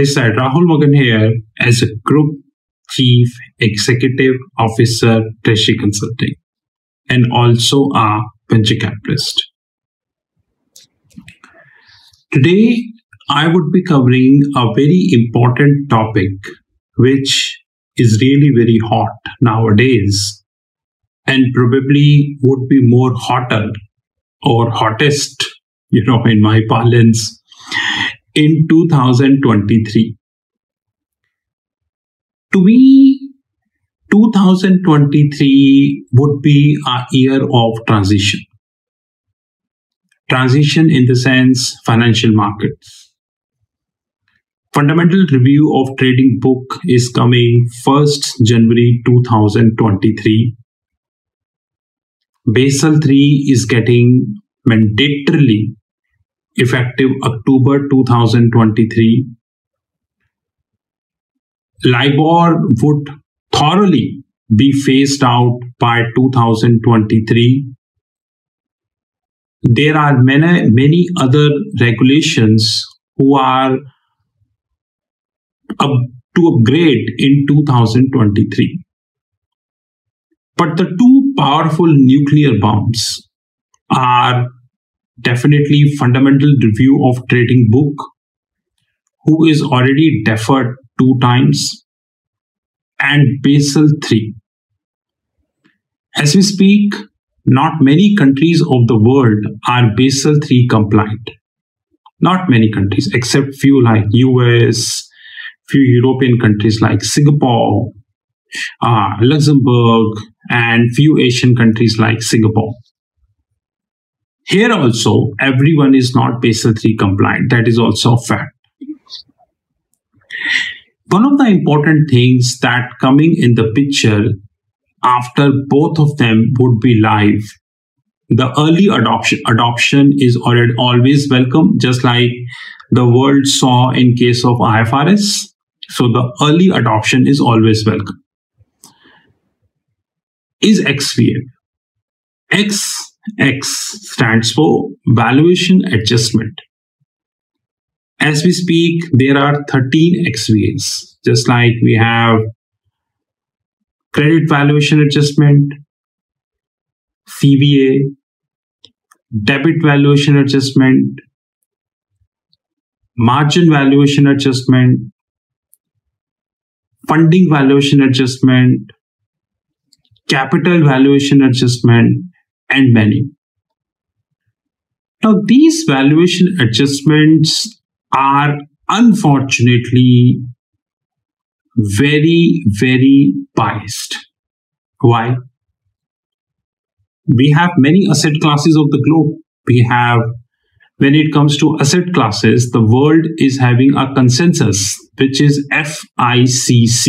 This side, Rahul Magan here as a Group Chief Executive Officer, Treasury Consulting, and also a venture capitalist. Today, I would be covering a very important topic, which is really very hot nowadays, and probably would be more hotter or hottest, you know, in my parlance, in 2023. To me, 2023 would be a year of transition. Transition in the sense financial markets. Fundamental review of trading book is coming 1st January 2023. Basel 3 is getting mandatorily effective October 2023. LIBOR would thoroughly be phased out by 2023. There are many, many other regulations who are up to upgrade in 2023. But the two powerful nuclear bombs are definitely fundamental review of trading book who is already deferred two times and Basel 3. As we speak, not many countries of the world are Basel 3 compliant. Not many countries, except few like US, few European countries like Singapore, uh, Luxembourg, and few Asian countries like Singapore. Here also, everyone is not Basel 3 compliant. That is also a fact. One of the important things that coming in the picture after both of them would be live, the early adoption adoption is already always welcome, just like the world saw in case of IFRS. So the early adoption is always welcome. Is XVA. X X stands for valuation adjustment. As we speak, there are 13 XVAs, just like we have credit valuation adjustment, CVA, debit valuation adjustment, margin valuation adjustment, funding valuation adjustment, capital valuation adjustment, and many. Now, these valuation adjustments are unfortunately very, very biased. Why? We have many asset classes of the globe. We have, when it comes to asset classes, the world is having a consensus, which is FICC.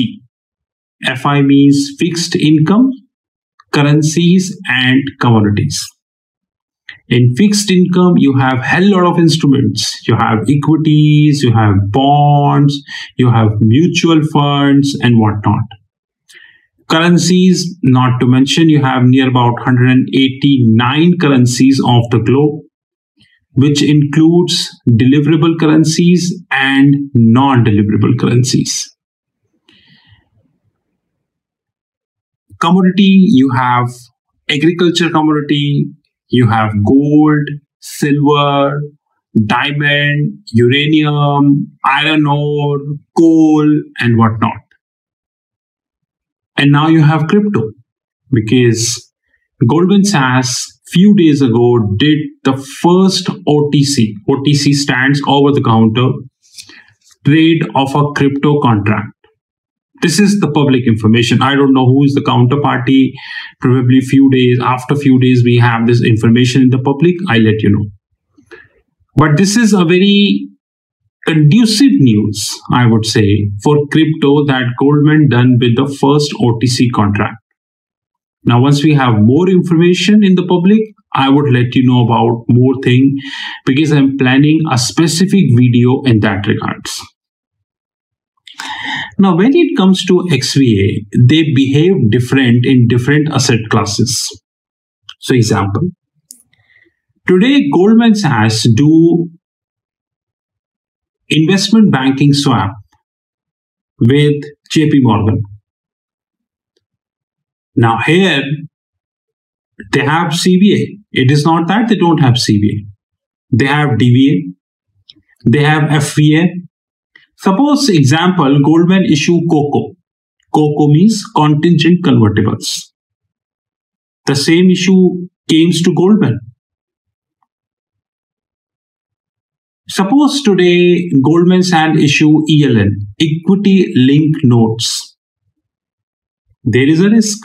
FI means fixed income, currencies and commodities. In fixed income, you have hell lot of instruments. You have equities, you have bonds, you have mutual funds and whatnot. Currencies, not to mention, you have near about 189 currencies of the globe, which includes deliverable currencies and non-deliverable currencies. Commodity, you have agriculture commodity, you have gold, silver, diamond, uranium, iron ore, coal, and whatnot. And now you have crypto because Goldman Sachs few days ago did the first OTC. OTC stands over the counter trade of a crypto contract this is the public information. I don't know who is the counterparty. Probably few days after few days we have this information in the public. I let you know. But this is a very conducive news i would say for crypto that goldman done with the first otc contract. Now once we have more information in the public i would let you know about more thing because i'm planning a specific video in that regards now, when it comes to XVA, they behave different in different asset classes. So, example, today Goldman Sachs do investment banking swap with JP Morgan. Now, here they have CVA. It is not that they don't have CVA. They have DVA. They have FVA. Suppose, example, Goldman issue COCO. COCO means contingent convertibles. The same issue came to Goldman. Suppose today Goldman Sachs issue ELN, equity linked notes. There is a risk.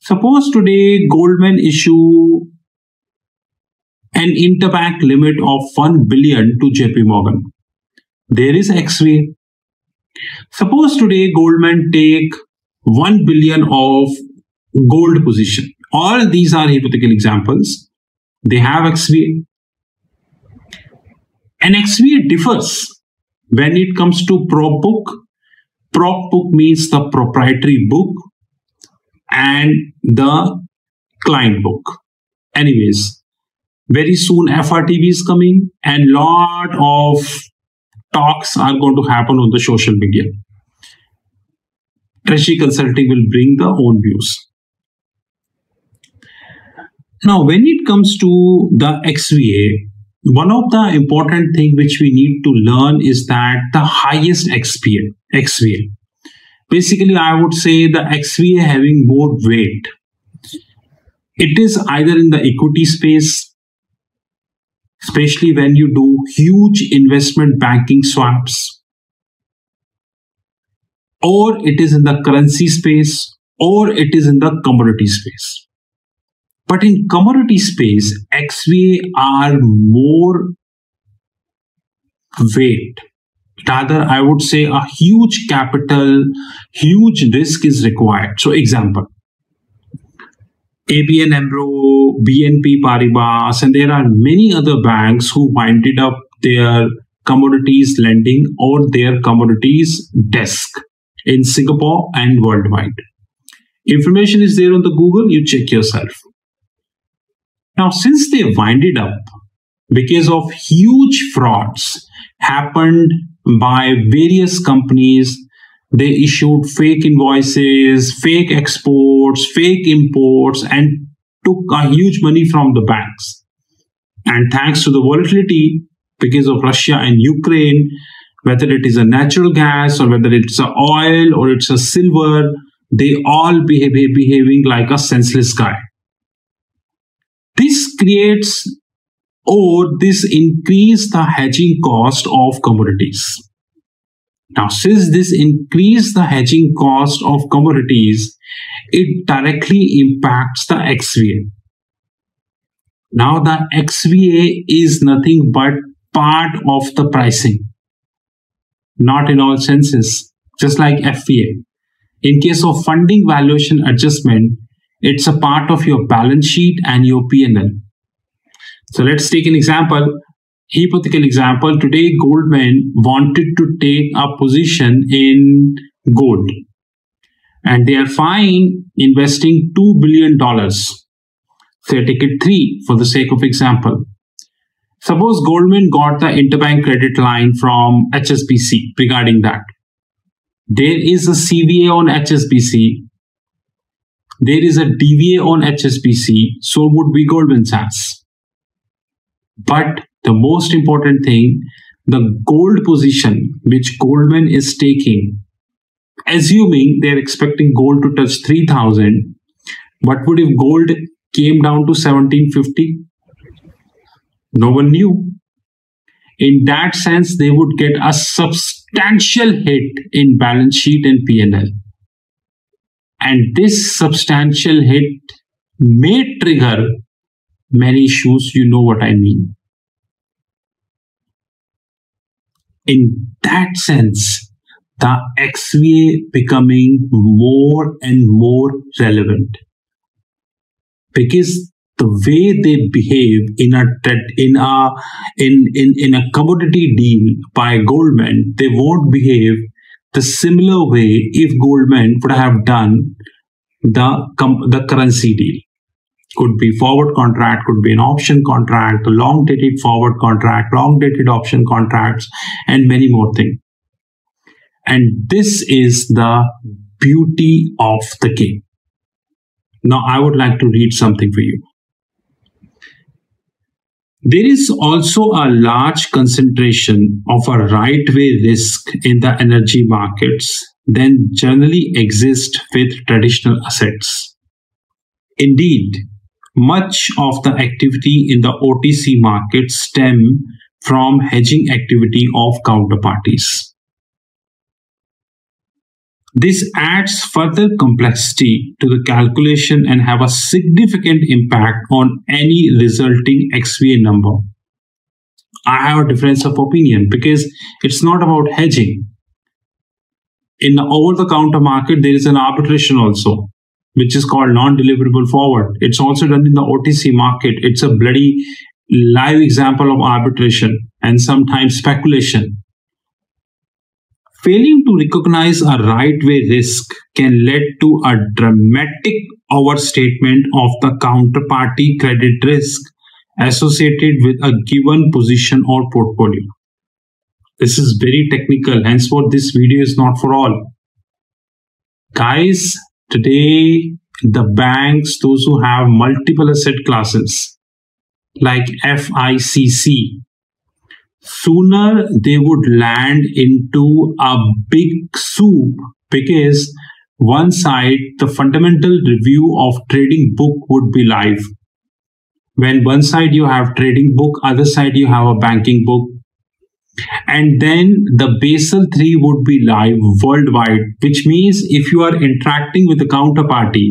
Suppose today Goldman issue an interbank limit of 1 billion to JP Morgan. There is XVA. Suppose today Goldman take 1 billion of gold position. All these are hypothetical examples. They have XVA. And XVA differs when it comes to prop book. Prop book means the proprietary book and the client book. Anyways, very soon FRTB is coming and lot of talks are going to happen on the social media. Treasury Consulting will bring the own views. Now, when it comes to the XVA, one of the important thing which we need to learn is that the highest XVA, XVA. Basically, I would say the XVA having more weight. It is either in the equity space, especially when you do huge investment banking swaps, or it is in the currency space, or it is in the commodity space. But in commodity space, XVA are more weight. Rather, I would say a huge capital, huge risk is required. So, example, ABN AMRO, BNP Paribas, and there are many other banks who winded up their commodities lending or their commodities desk in Singapore and worldwide. Information is there on the Google, you check yourself. Now, since they winded up because of huge frauds happened by various companies, they issued fake invoices, fake exports, fake imports, and took a huge money from the banks. And thanks to the volatility because of Russia and Ukraine, whether it is a natural gas or whether it's a oil or it's a silver, they all behave behaving like a senseless guy this creates or this increase the hedging cost of commodities. Now, since this increase the hedging cost of commodities, it directly impacts the XVA. Now, the XVA is nothing but part of the pricing, not in all senses, just like FVA. In case of funding valuation adjustment, it's a part of your balance sheet and your P&L. So let's take an example. Hypothetical example. Today, Goldman wanted to take a position in gold, and they are fine investing two billion dollars. Say take it three for the sake of example. Suppose Goldman got the interbank credit line from HSBC regarding that. There is a CVA on HSBC there is a DVA on HSBC, so would be Goldman Sachs. But the most important thing, the gold position which Goldman is taking, assuming they're expecting gold to touch 3000, what would if gold came down to 1750? No one knew. In that sense, they would get a substantial hit in balance sheet and PNL. And this substantial hit may trigger many issues. You know what I mean. In that sense, the XVA becoming more and more relevant because the way they behave in a in a in, in, in a commodity deal by Goldman, they won't behave the similar way if Goldman would have done the, the currency deal. Could be forward contract, could be an option contract, long dated forward contract, long dated option contracts, and many more things. And this is the beauty of the game. Now, I would like to read something for you. There is also a large concentration of a right way risk in the energy markets than generally exist with traditional assets. Indeed, much of the activity in the OTC market stem from hedging activity of counterparties. This adds further complexity to the calculation and have a significant impact on any resulting XVA number. I have a difference of opinion because it's not about hedging. In the over-the-counter market, there is an arbitration also, which is called non-deliverable forward. It's also done in the OTC market. It's a bloody live example of arbitration and sometimes speculation Failing to recognize a right way risk can lead to a dramatic overstatement of the counterparty credit risk associated with a given position or portfolio. This is very technical, henceforth, this video is not for all. Guys, today the banks, those who have multiple asset classes like FICC, sooner they would land into a big soup because one side the fundamental review of trading book would be live. When one side you have trading book other side you have a banking book and then the basel 3 would be live worldwide which means if you are interacting with the counterparty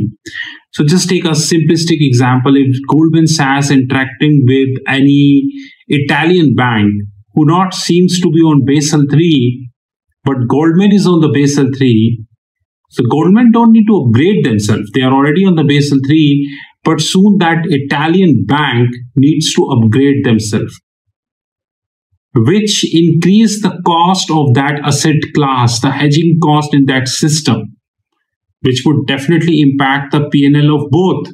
so just take a simplistic example if goldman sachs interacting with any italian bank who not seems to be on Basel 3, but Goldman is on the Basel 3. So Goldman don't need to upgrade themselves. They are already on the Basel 3, but soon that Italian bank needs to upgrade themselves which increase the cost of that asset class, the hedging cost in that system, which would definitely impact the PNL of both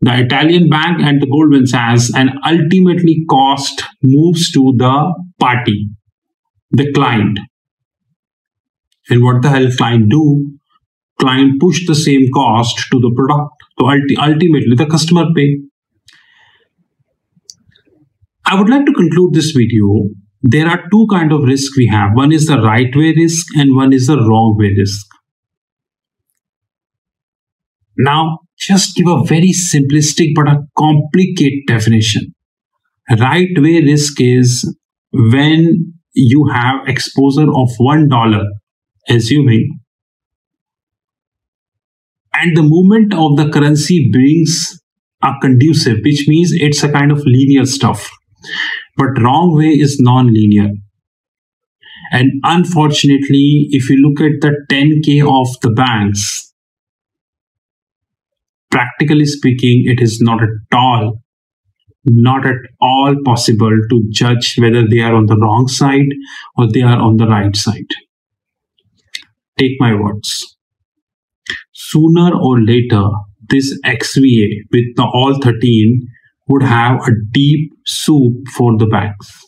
the Italian bank and the Goldman Sachs, and ultimately cost moves to the party, the client. And what the hell client do? Client push the same cost to the product. So ulti- ultimately, the customer pay. I would like to conclude this video. There are two kind of risk we have. One is the right way risk and one is the wrong way risk. Now, just give a very simplistic but a complicated definition. Right way risk is when you have exposure of one dollar, assuming, and the movement of the currency brings a conducive, which means it's a kind of linear stuff. But wrong way is non-linear. And unfortunately, if you look at the 10K of the banks, practically speaking, it is not at all, not at all possible to judge whether they are on the wrong side or they are on the right side. Take my words. Sooner or later, this XVA with the all 13 would have a deep soup for the banks.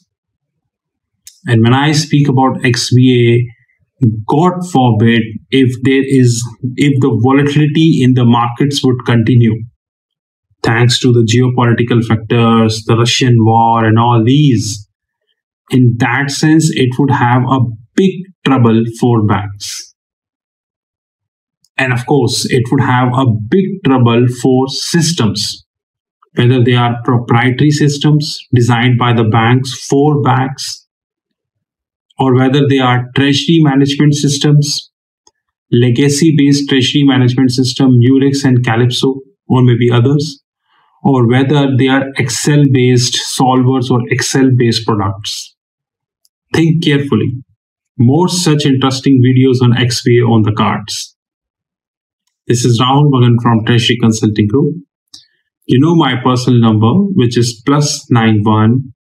And when I speak about XVA, God forbid if there is if the volatility in the markets would continue thanks to the geopolitical factors the russian war and all these in that sense it would have a big trouble for banks and of course it would have a big trouble for systems whether they are proprietary systems designed by the banks for banks or whether they are treasury management systems, legacy based treasury management system, Murex and Calypso, or maybe others, or whether they are Excel based solvers or Excel based products. Think carefully. More such interesting videos on XVA on the cards. This is Rahul Magan from Treasury Consulting Group. You know my personal number, which is plus nine one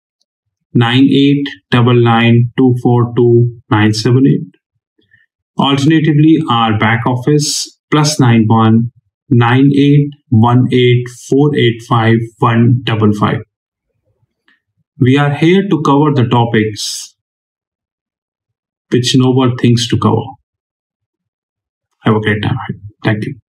Nine eight double nine two four two nine seven eight. Alternatively, our back office plus nine one nine eight one eight four eight five one double five. We are here to cover the topics which no one thinks to cover. Have a great time. Thank you.